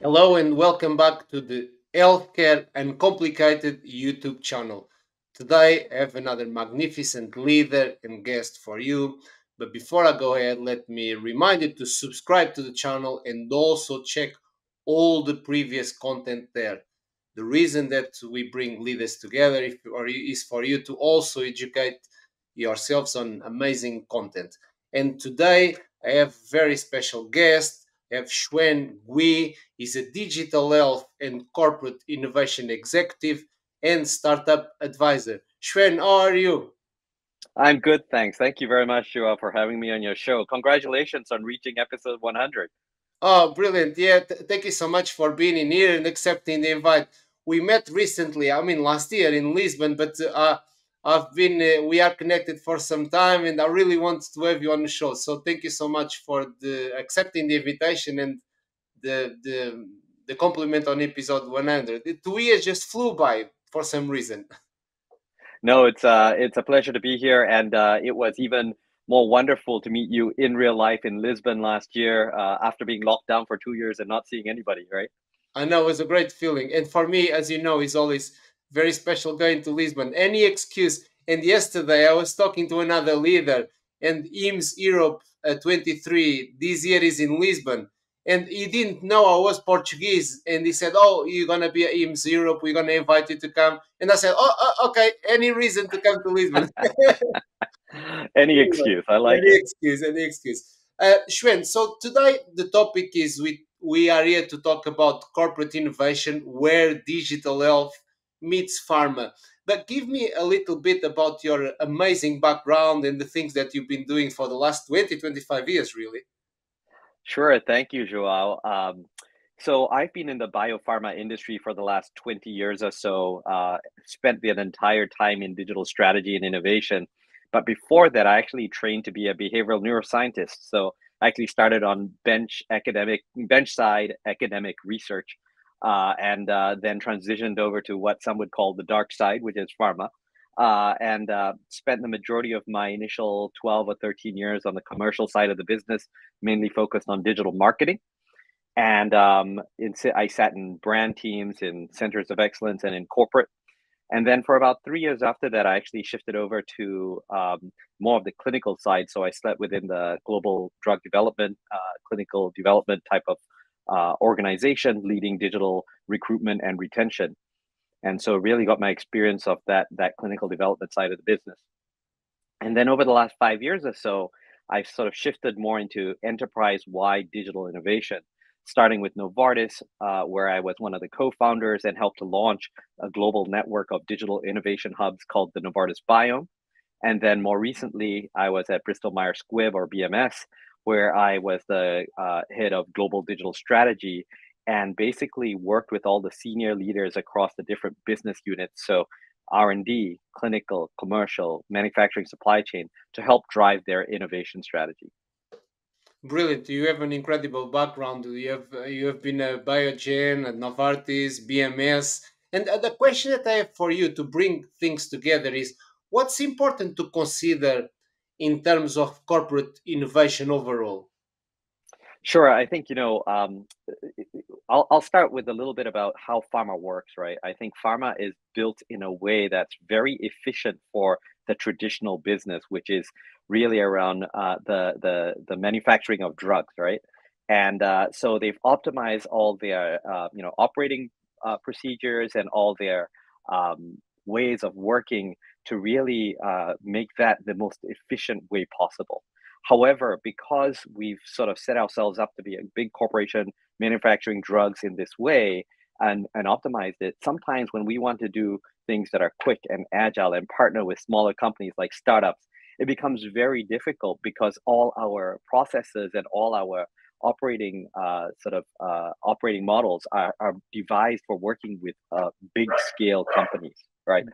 Hello and welcome back to the Healthcare Uncomplicated YouTube channel. Today I have another magnificent leader and guest for you. But before I go ahead, let me remind you to subscribe to the channel and also check all the previous content there. The reason that we bring leaders together is for you to also educate yourselves on amazing content. And today I have very special guest have Shwen Gwee. He's a digital health and corporate innovation executive and startup advisor. Xuan, how are you? I'm good, thanks. Thank you very much, Joao, for having me on your show. Congratulations on reaching episode 100. Oh, brilliant. Yeah, th- thank you so much for being in here and accepting the invite. We met recently, I mean, last year in Lisbon, but uh, I've been uh, we are connected for some time, and I really want to have you on the show. So thank you so much for the accepting the invitation and the the the compliment on episode 100. The two years just flew by for some reason. No, it's uh it's a pleasure to be here, and uh, it was even more wonderful to meet you in real life in Lisbon last year uh, after being locked down for two years and not seeing anybody. Right. I know it was a great feeling, and for me, as you know, is always very special going to Lisbon. Any excuse. And yesterday I was talking to another leader, and HIMSS Europe uh, 23 this year is in Lisbon. And he didn't know I was Portuguese, and he said, "Oh, you're gonna be at HIMSS Europe. We're gonna invite you to come." And I said, "Oh, uh, okay. Any reason to come to Lisbon?" any excuse. I like any it. excuse. Any excuse. Uh, Shwen, so today the topic is we we are here to talk about corporate innovation, where digital health meets pharma. But give me a little bit about your amazing background and the things that you've been doing for the last 20, 25 years, really. Sure. Thank you, Joao. Um, so I've been in the biopharma industry for the last 20 years or so, uh, spent the entire time in digital strategy and innovation. But before that, I actually trained to be a behavioral neuroscientist. So I actually started on bench academic, bench side academic research uh, and uh, then transitioned over to what some would call the dark side, which is pharma, uh, and uh, spent the majority of my initial 12 or 13 years on the commercial side of the business, mainly focused on digital marketing. And um, in, I sat in brand teams, in centers of excellence, and in corporate. And then for about three years after that, I actually shifted over to um, more of the clinical side. So I slept within the global drug development, uh, clinical development type of uh, organization leading digital recruitment and retention. And so really got my experience of that, that clinical development side of the business. And then over the last five years or so, I've sort of shifted more into enterprise-wide digital innovation, starting with Novartis, uh, where I was one of the co-founders and helped to launch a global network of digital innovation hubs called the Novartis Biome. And then more recently, I was at Bristol Myers Squibb or BMS, where I was the uh, head of global digital strategy and basically worked with all the senior leaders across the different business units. So R&D, clinical, commercial, manufacturing, supply chain to help drive their innovation strategy. Brilliant! You have an incredible background. You have you have been a Biogen, at Novartis, BMS, and uh, the question that I have for you to bring things together is: what's important to consider in terms of corporate innovation overall? Sure. I think, you know, um, I'll, I'll start with a little bit about how pharma works, right? I think pharma is built in a way that's very efficient for the traditional business, which is really around uh, the, the, the manufacturing of drugs, right? And uh, so they've optimized all their, uh, you know, operating uh, procedures and all their um, ways of working to really uh, make that the most efficient way possible. However, because we've sort of set ourselves up to be a big corporation manufacturing drugs in this way and, and optimized it, sometimes when we want to do things that are quick and agile and partner with smaller companies like startups, it becomes very difficult because all our processes and all our operating uh, sort of uh, operating models are, are devised for working with uh, big scale companies, right?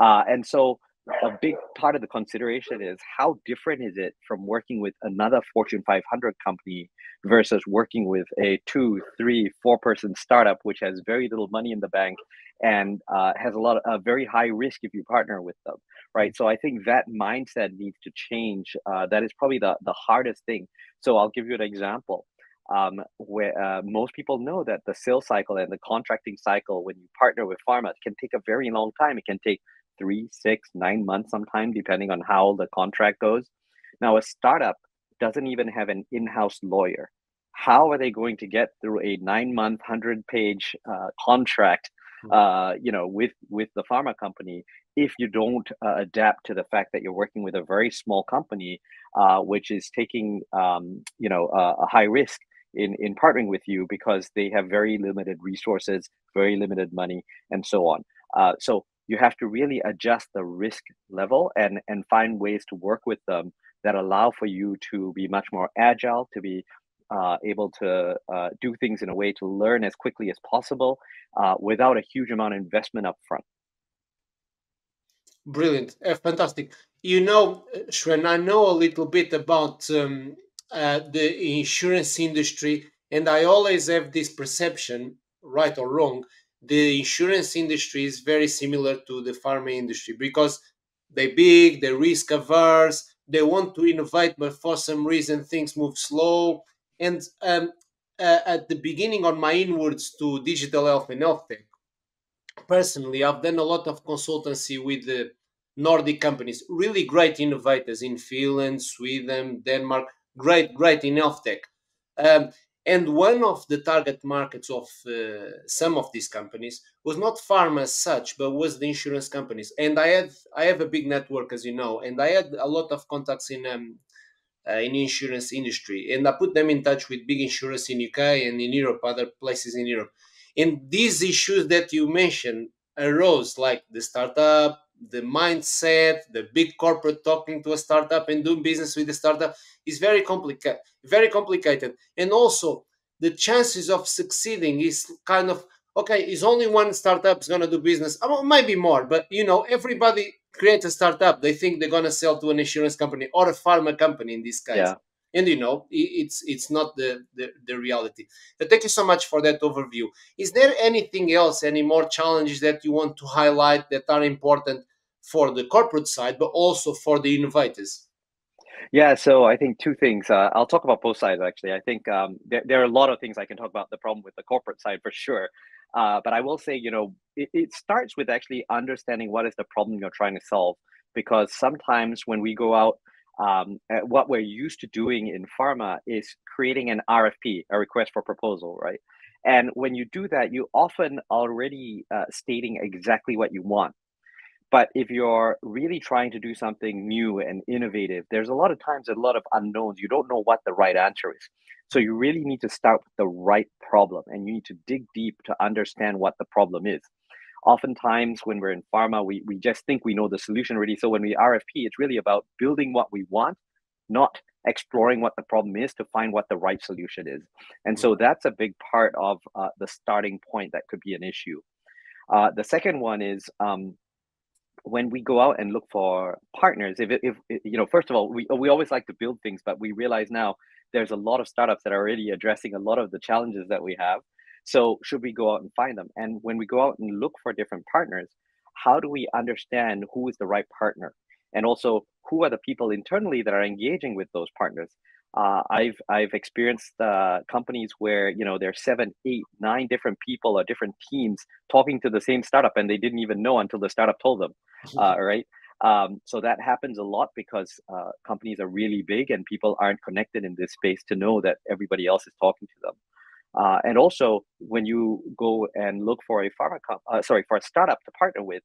Uh, and so a big part of the consideration is how different is it from working with another Fortune 500 company versus working with a two, three, four person startup, which has very little money in the bank and uh, has a lot of a very high risk if you partner with them, right? So I think that mindset needs to change. Uh, that is probably the the hardest thing. So I'll give you an example. Um, where uh, most people know that the sales cycle and the contracting cycle when you partner with pharma can take a very long time. It can take three, six, nine months sometime, depending on how the contract goes. Now, a startup doesn't even have an in-house lawyer. How are they going to get through a nine-month, hundred-page uh, contract Hmm. uh, you know, with with the pharma company if you don't uh, adapt to the fact that you're working with a very small company, uh, which is taking, um, you know, a high risk in in partnering with you because they have very limited resources, very limited money, and so on. Uh, so you have to really adjust the risk level and and find ways to work with them that allow for you to be much more agile, to be uh, able to uh, do things in a way to learn as quickly as possible uh, without a huge amount of investment up front. Brilliant, uh, fantastic. You know, Shwen, I know a little bit about um, uh, the insurance industry, and I always have this perception, right or wrong, the insurance industry is very similar to the pharma industry because they're big, they're risk averse, they want to innovate, but for some reason things move slow and um, uh, at the beginning, on my inwards to digital health and health tech, personally, I've done a lot of consultancy with the Nordic companies, really great innovators in Finland, Sweden, Denmark, great, great in health tech. Um, and one of the target markets of uh, some of these companies was not pharma as such, but was the insurance companies. And I had I have a big network, as you know, and I had a lot of contacts in um, uh, in insurance industry and i put them in touch with big insurance in uk and in europe other places in europe and these issues that you mentioned arose like the startup the mindset the big corporate talking to a startup and doing business with a startup is very complicated very complicated and also the chances of succeeding is kind of okay is only one startup is going to do business oh, maybe more but you know everybody create a startup, they think they're gonna sell to an insurance company or a pharma company in this case. Yeah. And you know, it's it's not the, the, the reality. But thank you so much for that overview. Is there anything else, any more challenges that you want to highlight that are important for the corporate side, but also for the innovators? Yeah, so I think two things. Uh, I'll talk about both sides actually. I think um, there, there, are a lot of things I can talk about the problem with the corporate side for sure. Uh, but I will say, you know, it, it starts with actually understanding what is the problem you're trying to solve. Because sometimes when we go out, um, what we're used to doing in pharma is creating an RFP, a request for proposal, right? And when you do that, you often already uh, stating exactly what you want. But if you're really trying to do something new and innovative, there's a lot of times a lot of unknowns. You don't know what the right answer is. So you really need to start with the right problem and you need to dig deep to understand what the problem is. Oftentimes, when we're in pharma, we, we just think we know the solution already. So when we RFP, it's really about building what we want, not exploring what the problem is to find what the right solution is. And so that's a big part of uh, the starting point that could be an issue. Uh, the second one is um, when we go out and look for partners. If, if, if you know, first of all, we we always like to build things, but we realize now there's a lot of startups that are already addressing a lot of the challenges that we have. So should we go out and find them? And when we go out and look for different partners, how do we understand who is the right partner? And also who are the people internally that are engaging with those partners? Uh, I've I've experienced uh, companies where you know there's seven, eight, nine different people or different teams talking to the same startup, and they didn't even know until the startup told them. Uh, right? Um, so that happens a lot because uh, companies are really big and people aren't connected in this space to know that everybody else is talking to them. Uh, and also, when you go and look for a pharma, comp- uh, sorry, for a startup to partner with,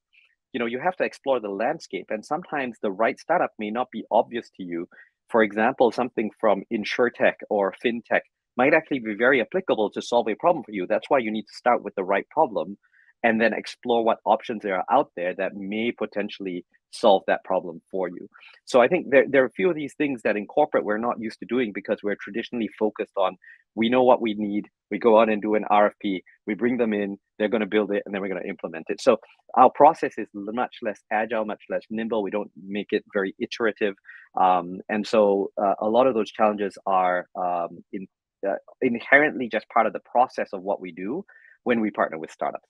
you know, you have to explore the landscape, and sometimes the right startup may not be obvious to you. For example, something from insurtech or fintech might actually be very applicable to solve a problem for you. That's why you need to start with the right problem and then explore what options there are out there that may potentially solve that problem for you. So I think there, there are a few of these things that in corporate we're not used to doing because we're traditionally focused on we know what we need, we go out and do an RFP, we bring them in, they're going to build it, and then we're going to implement it. So our process is much less agile, much less nimble. We don't make it very iterative, um, and so uh, a lot of those challenges are um, in, uh, inherently just part of the process of what we do when we partner with startups.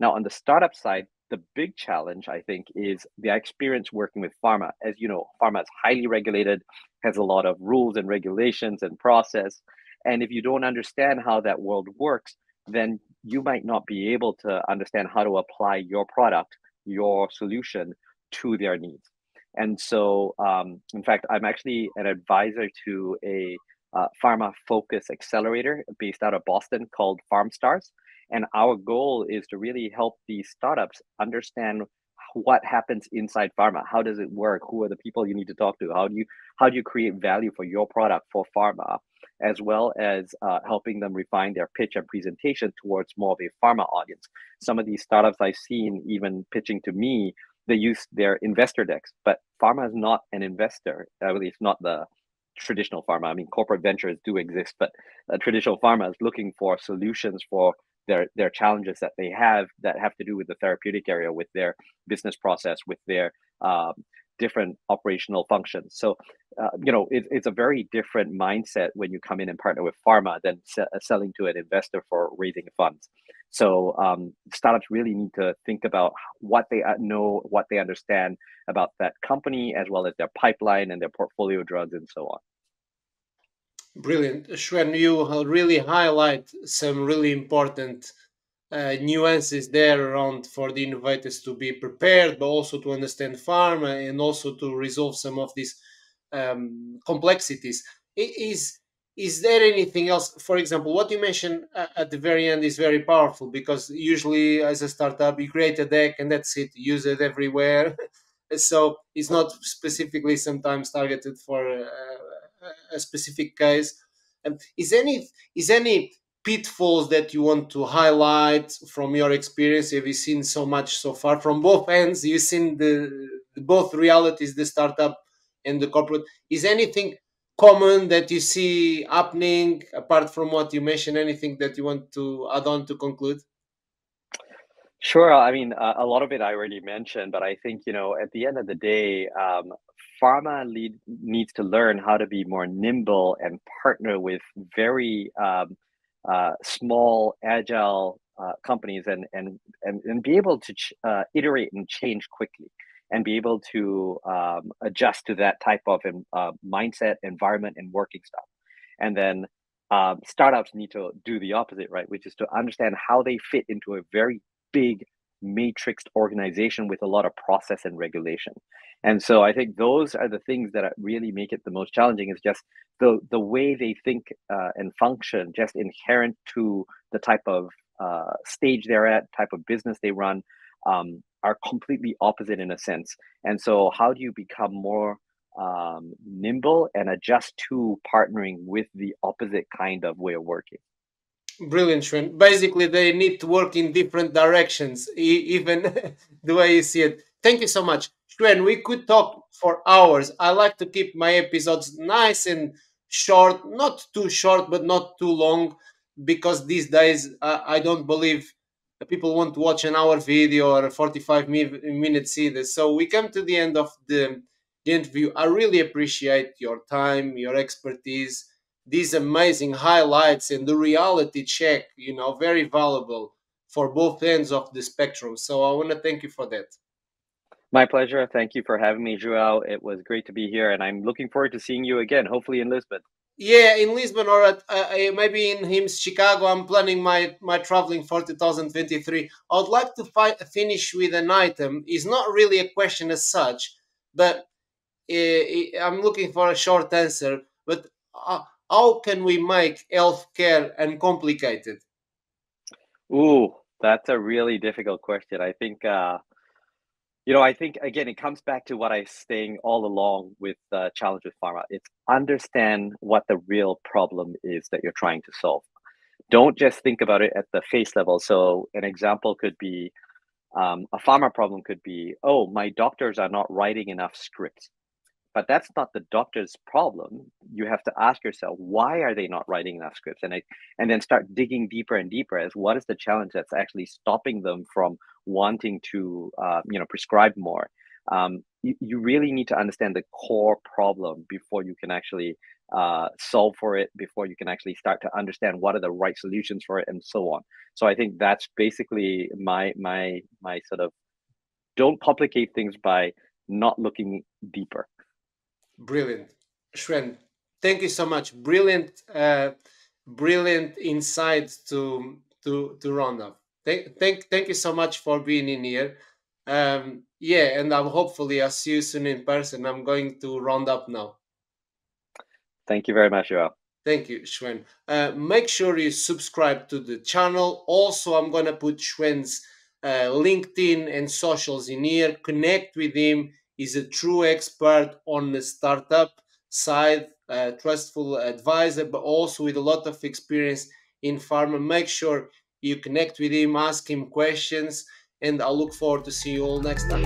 Now, on the startup side, the big challenge, I think, is the experience working with pharma. As you know, pharma is highly regulated, has a lot of rules and regulations and process. And if you don't understand how that world works, then you might not be able to understand how to apply your product, your solution to their needs. And so, um, in fact, I'm actually an advisor to a uh, pharma focus accelerator based out of Boston called PharmStars. And our goal is to really help these startups understand what happens inside pharma. How does it work? Who are the people you need to talk to? How do you how do you create value for your product for pharma, as well as uh, helping them refine their pitch and presentation towards more of a pharma audience. Some of these startups I've seen even pitching to me, they use their investor decks, but pharma is not an investor. At least not the traditional pharma. I mean, corporate ventures do exist, but uh, traditional pharma is looking for solutions for their their challenges that they have that have to do with the therapeutic area, with their business process, with their um, different operational functions. So, uh, you know, it, it's a very different mindset when you come in and partner with pharma than se- selling to an investor for raising funds. So, um, startups really need to think about what they uh, know, what they understand about that company, as well as their pipeline and their portfolio drugs and so on. Brilliant. Shwen, you really highlight some really important uh, nuances there around for the innovators to be prepared, but also to understand pharma and also to resolve some of these um, complexities. Is is there anything else? For example, what you mentioned at the very end is very powerful because usually, as a startup, you create a deck and that's it, use it everywhere. so it's not specifically sometimes targeted for. Uh, a specific case. Um, is any is any pitfalls that you want to highlight from your experience? Have you seen so much so far from both ends? You've seen the both realities, the startup and the corporate. Is anything common that you see happening apart from what you mentioned? Anything that you want to add on to conclude? Sure. I mean, uh, a lot of it I already mentioned, but I think, you know, at the end of the day, um, pharma lead, needs to learn how to be more nimble and partner with very um, uh, small, agile uh, companies and, and, and, and be able to uh, iterate and change quickly and be able to um, adjust to that type of uh, mindset, environment, and working style. And then um, startups need to do the opposite, right? Which is to understand how they fit into a very big matrixed organization with a lot of process and regulation. And so I think those are the things that really make it the most challenging is just the the way they think uh, and function, just inherent to the type of uh, stage they're at, type of business they run, um, are completely opposite in a sense. And so how do you become more um, nimble and adjust to partnering with the opposite kind of way of working? Brilliant, Shwen. Basically, they need to work in different directions, even the way you see it. Thank you so much. Shwen, we could talk for hours. I like to keep my episodes nice and short, not too short, but not too long, because these days uh, I don't believe people want to watch an hour video or a 45 minute either. So we come to the end of the, the interview. I really appreciate your time, your expertise these amazing highlights and the reality check, you know, very valuable for both ends of the spectrum. So I want to thank you for that. My pleasure. Thank you for having me, Joao. It was great to be here, and I'm looking forward to seeing you again, hopefully in Lisbon. Yeah, in Lisbon or at, uh, uh maybe in HIMSS Chicago. I'm planning my my traveling for 2023. I would like to fi- finish with an item. It's not really a question as such, but uh, I'm looking for a short answer. But uh, how can we make healthcare uncomplicated? Ooh, that's a really difficult question. I think, uh, you know, I think again, it comes back to what I saying all along with uh, Challenge with Pharma. It's understand what the real problem is that you're trying to solve. Don't just think about it at the face level. So, an example could be um, a pharma problem could be, oh, my doctors are not writing enough scripts. But that's not the doctor's problem. You have to ask yourself, why are they not writing enough scripts? And I, and then start digging deeper and deeper as what is the challenge that's actually stopping them from wanting to, uh, you know, prescribe more. Um, you, you really need to understand the core problem before you can actually uh, solve for it before you can actually start to understand what are the right solutions for it and so on. So I think that's basically my my my sort of don't complicate things by not looking deeper. Brilliant, Shwen. Thank you so much. Brilliant, uh, brilliant insights to to to round up. Thank thank thank you so much for being in here. Um, yeah, and I'm hopefully I'll see you soon in person. I'm going to round up now. Thank you very much, Joel. Thank you, Shwen. Uh, make sure you subscribe to the channel. Also, I'm going to put Shwen's uh, LinkedIn and socials in here. Connect with him. He's a true expert on the startup side, uh, trustful advisor, but also with a lot of experience in pharma. Make sure you connect with him, ask him questions, and I look forward to see you all next time.